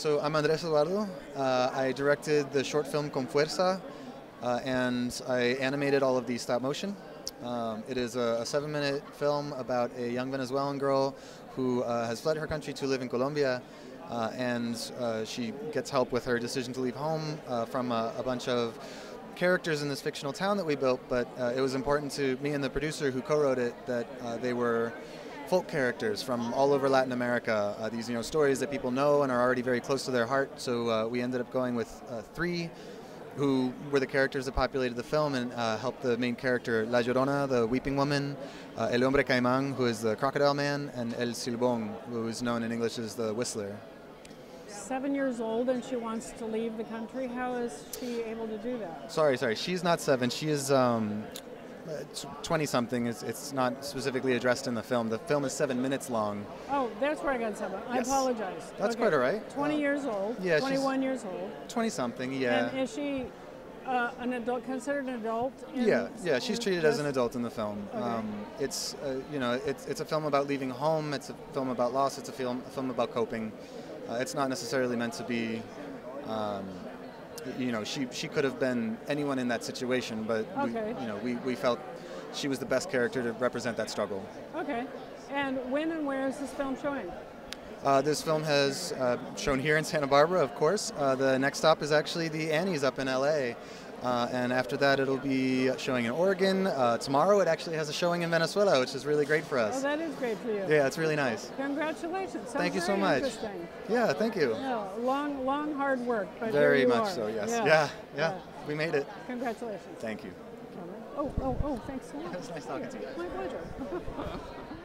So I'm Andrés Eduardo. Uh, I directed the short film Con Fuerza, uh, and I animated all of the stop motion. Um, it is a, a seven-minute film about a young Venezuelan girl who uh, has fled her country to live in Colombia, uh, and uh, she gets help with her decision to leave home uh, from a, a bunch of characters in this fictional town that we built, but it was important to me and the producer who co-wrote it that they were folk characters from all over Latin America. Uh, these you know stories that people know and are already very close to their heart. So uh, we ended up going with uh, three who were the characters that populated the film and uh, helped the main character La Llorona, the weeping woman, El Hombre Caimán, who is the crocodile man, and El Silbón, who is known in English as the whistler seven years old and she wants to leave the country. How is she able to do that? Sorry, sorry. She's not seven. She is um, 20 something. It's, it's not specifically addressed in the film. The film is seven minutes long. Oh, that's where I got seven. Yes. I apologize. That's okay. quite all right. 20 uh, years old. Yeah. 21 years old. 20 something, yeah. And is she uh, an adult, considered an adult? yeah, yeah, she's treated as an adult in the film. Okay. Um, it's, uh, you know, it's, it's a film about leaving home. It's a film about loss. It's a film, a film about coping. Uh, it's not necessarily meant to be. Um, you know, she she could have been anyone in that situation, but okay. we, you know, we, we felt she was the best character to represent that struggle. Okay. And when and where is this film showing? Uh, this film has uh, shown here in Santa Barbara, of course. Uh, the next stop is actually the Annie's up in LA. Uh, and after that, it'll be showing in Oregon. Uh, tomorrow, it actually has a showing in Venezuela, which is really great for us. Oh, that is great for you. Yeah, it's really nice. Congratulations. Sounds thank you so much. Yeah, thank you. Yeah, long, long, hard work, but very much are. so. Yes. Yeah. Yeah, yeah, yeah. We made it. Congratulations. Thank you. Oh, oh, oh, thanks so much. It was nice talking to you. My pleasure.